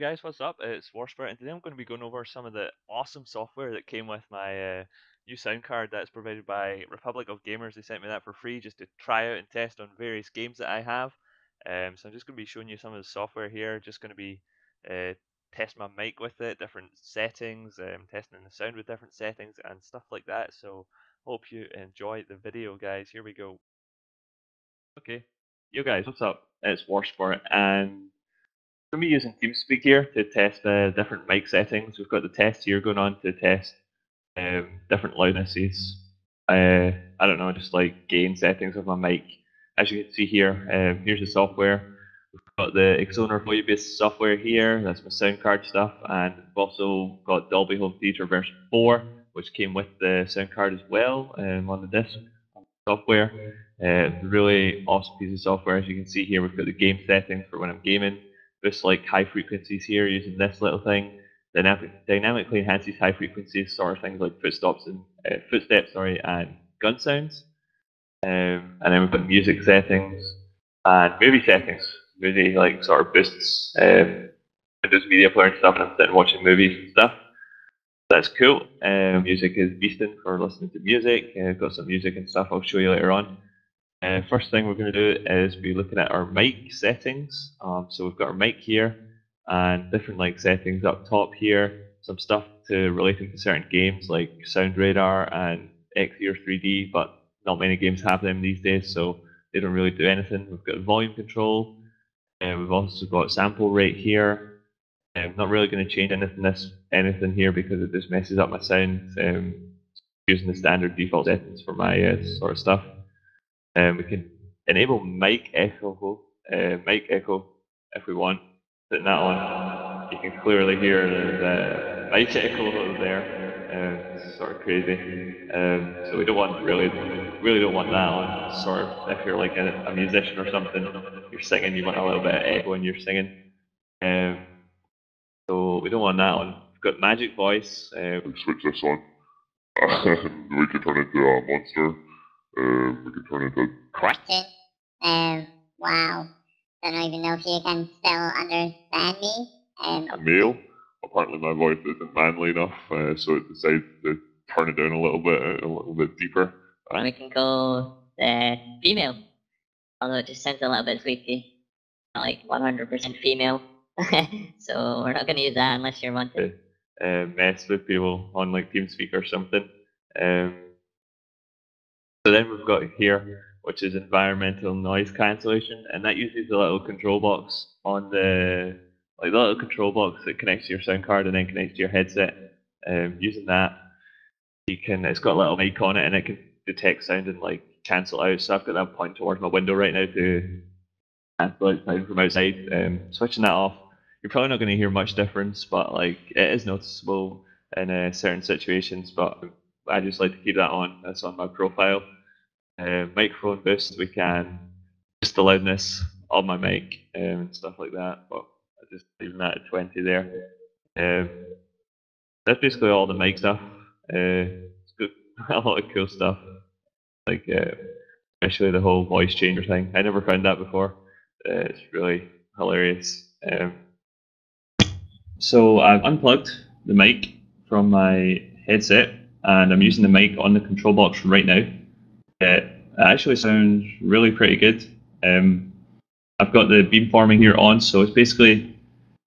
guys, what's up? It's War Spirit, and today I'm going to be going over some of the awesome software that came with my uh, new sound card that's provided by Republic of Gamers. They sent me that for free just to try out and test on various games that I have. Um, so I'm just going to be showing you some of the software here. Just going to be uh, test my mic with it, different settings, um, testing the sound with different settings and stuff like that. So hope you enjoy the video, guys. Here we go. Okay, you guys, what's up? It's War Spirit, and going to be using TeamSpeak here to test uh, different mic settings. We've got the test here going on to test um, different loudnesses. Uh, I don't know, just like gain settings of my mic. As you can see here, um, here's the software. We've got the Xonar Phoebus software here. That's my sound card stuff, and we've also got Dolby Home Theater version 4, which came with the sound card as well um, on the disc software. Uh, really awesome piece of software. As you can see here, we've got the game settings for when I'm gaming boosts like high frequencies here using this little thing. Dynamic, dynamically enhances high frequencies, sort of things like footsteps and uh, footsteps, sorry, and gun sounds. Um, and then we've got music settings and movie settings. Movie like sort of boosts um, Windows Media Player and stuff, and I'm sitting watching movies and stuff. That's cool. Um, music is beasting for listening to music. Uh, got some music and stuff I'll show you later on. Uh, first thing we're going to do is be looking at our mic settings. Um, so we've got our mic here and different like settings up top here. Some stuff to relating to certain games like Sound Radar and Xear 3D, but not many games have them these days, so they don't really do anything. We've got volume control, and we've also got sample rate here. I'm not really going to change anything this anything here because it just messes up my sound. Um, using the standard default settings for my uh, sort of stuff. Um, we can enable mic echo, uh, mic echo if we want. Putting that on, you can clearly hear the mic echo over there. Uh, it's sort of crazy. Um, so we don't want really, really don't want that on. Sort of if you're like a, a musician or something, you're singing, you want a little bit of echo when you're singing. Um, so we don't want that on. We've got magic voice. Uh, switch this on. we can turn it into a monster. Um, we can turn it into question. Um, wow. I don't even know if you can still understand me. Um, a male. Apparently, my voice isn't manly enough, uh, so it decided to turn it down a little bit, a little bit deeper. Or we can go uh, female, although it just sounds a little bit freaky. Not like 100% female. so we're not going to use that unless you're wanting. Uh, mess with people on like TeamSpeak or something. Um, so then we've got here, which is environmental noise cancellation, and that uses a little control box on the like the little control box that connects to your sound card and then connects to your headset. Um, using that, you can it's got a little mic on it and it can detect sound and like cancel out. So I've got that point towards my window right now to cancel out sound from outside. Um, switching that off, you're probably not going to hear much difference, but like it is noticeable in uh, certain situations. But I just like to keep that on. That's on my profile. Uh, microphone boost, we can just the loudness on my mic um, and stuff like that. But I just leaving that at 20 there. Um, that's basically all the mic stuff. Uh, a lot of cool stuff, like uh, especially the whole voice changer thing. I never found that before. Uh, it's really hilarious. Um, so I've unplugged the mic from my headset and I'm using the mic on the control box right now. It actually sounds really pretty good. Um, I've got the beamforming here on, so it's basically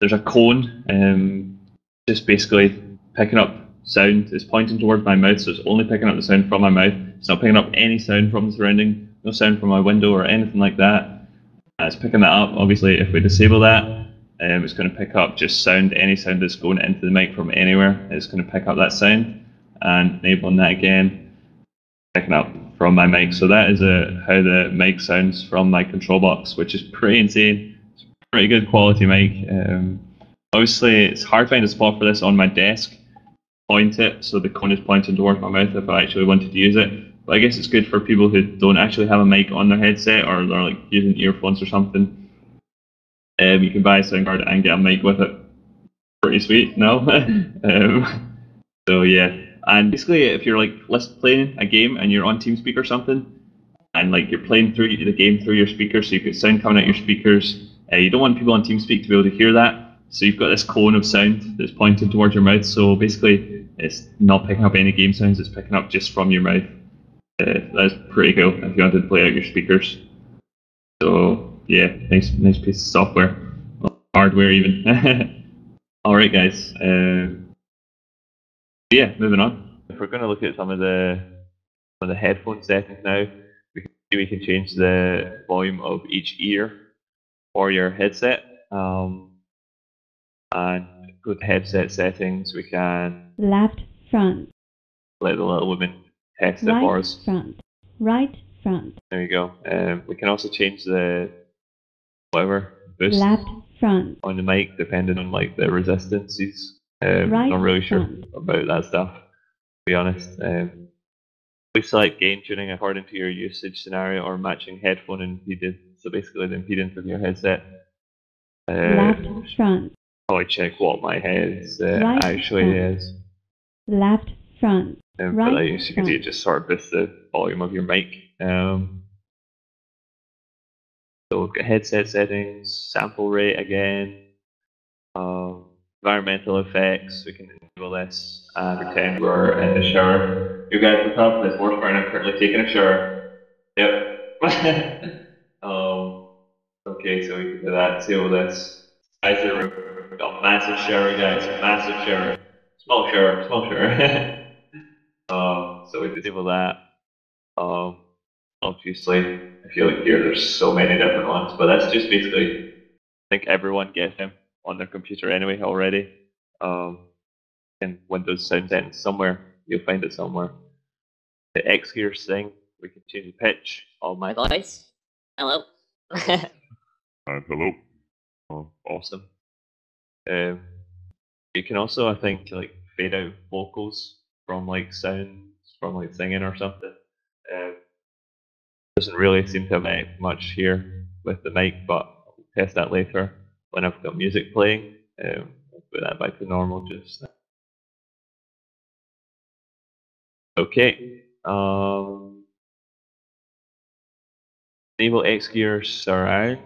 there's a cone, um, just basically picking up sound. It's pointing towards my mouth, so it's only picking up the sound from my mouth. It's not picking up any sound from the surrounding, no sound from my window or anything like that. Uh, it's picking that up. Obviously, if we disable that, um, it's going to pick up just sound, any sound that's going into the mic from anywhere. It's going to pick up that sound and enabling that again, picking up from my mic. So that is a, how the mic sounds from my control box, which is pretty insane. It's pretty good quality mic. Um, obviously, it's hard to find a spot for this on my desk. Point it so the cone is pointing towards my mouth if I actually wanted to use it. But I guess it's good for people who don't actually have a mic on their headset or they're like using earphones or something. Um, you can buy a sound card and get a mic with it. Pretty sweet, no? um, so yeah, and basically, if you're like playing a game and you're on TeamSpeak or something, and like you're playing through the game through your speakers, so you get sound coming out your speakers. Uh, you don't want people on TeamSpeak to be able to hear that. So you've got this cone of sound that's pointed towards your mouth. So basically, it's not picking up any game sounds. It's picking up just from your mouth. Uh, that's pretty cool if you wanted to play out your speakers. So yeah, nice nice piece of software, hardware even. All right, guys. Uh, yeah, moving on. If we're going to look at some of the some of the headphone settings now, we can we can change the volume of each ear for your headset. Um, and go to headset settings. We can left front, let the little woman test it for right us. front, right front, There you go. Um, we can also change the whatever boost left front, on the mic depending on like the resistances. Um, Right not really sure about that stuff. To be honest, um, we select gain tuning according to your usage scenario or matching headphone impedance. So basically, the impedance of your headset. Uh, left front, probably check what my head's uh, Right actually front. is. left front, Um, Right but as you can see, it just sort of boosts the volume of your mic. Um, so we've got headset settings, sample rate again, um, environmental effects. We can enable this and pretend we're in the shower. You guys look up. There's more and I'm currently taking a shower. Yep. um, okay, so we can do that. This. Size of the room. We've got a massive shower, guys. Massive shower. Small shower. Small shower. Um, so we disable that. Um, obviously, if you look here, there's so many different ones, but that's just basically, I think everyone gets them on their computer anyway already. Um, in Windows Sound Settings somewhere, you'll find it somewhere. The Xears thing, we can change the pitch. All my voice. Hello. And hello. Oh, awesome. Um, you can also, I think, like fade out vocals from like sounds from like singing or something. Um, doesn't really seem to make much here with the mic, but I'll test that later when I've got music playing. Um, I'll put that back to normal just now. Okay. Um, enable Xear surround.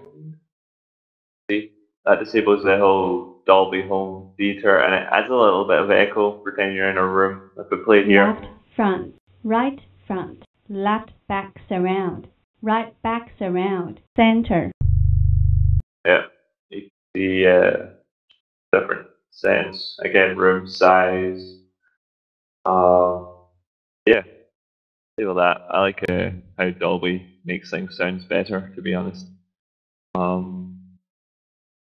See, that disables the whole Dolby Home theater and it adds a little bit of echo. Pretend you're in a room. I could play it here. left front, right front, left back surround, right back surround, center, Yeah, see uh, different settings. Again, room size. Um, yeah, disable that. I like uh, how Dolby makes things sound better, to be honest. Um,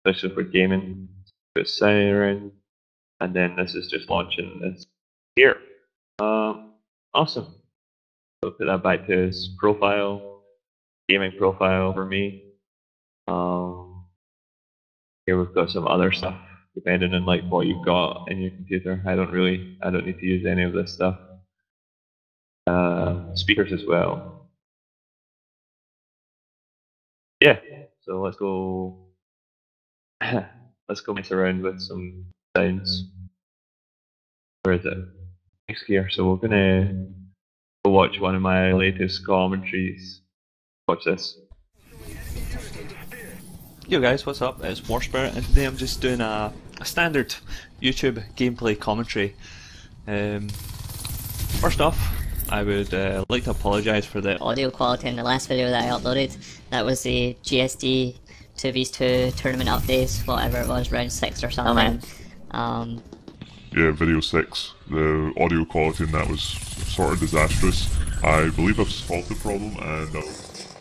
especially for gaming. Put siren, and then this is just launching this here. Um, awesome. So put that back to his profile, gaming profile for me. Um, here we've got some other stuff depending on like what you've got in your computer. I don't really, I don't need to use any of this stuff. Uh, speakers as well. Yeah, so let's go. let's go mess around with some sounds. Where is it? Next here. So we're gonna go watch one of my latest commentaries. Watch this. Yo guys, what's up? It's War Spirit, and today I'm just doing a, a standard YouTube gameplay commentary. Um, first off, I would uh, like to apologise for the Audio quality in the last video that I uploaded. That was the GSD 2v2 tournament updates, whatever it was, round 6 or something. Um, Yeah, video six. The audio quality in that was sort of disastrous. I believe I've solved the problem, and I'll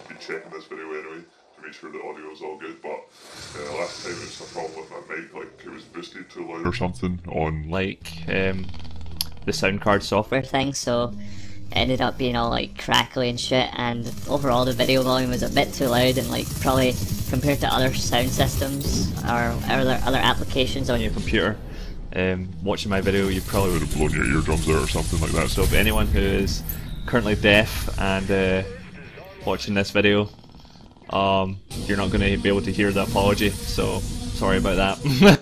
be checking this video anyway to make sure the audio is all good. But uh, last time it was a problem with my mic, like it was boosted too loud or something on like um, the sound card software. thing, so it ended up being all like crackly and shit, and overall the video volume was a bit too loud, and like probably compared to other sound systems or other other applications on on your your computer. Um, watching my video, you probably would would have blown your eardrums out or something like that. So, if anyone who is currently deaf and uh, watching this video, um, you're not going to be able to hear the apology. So, sorry about that.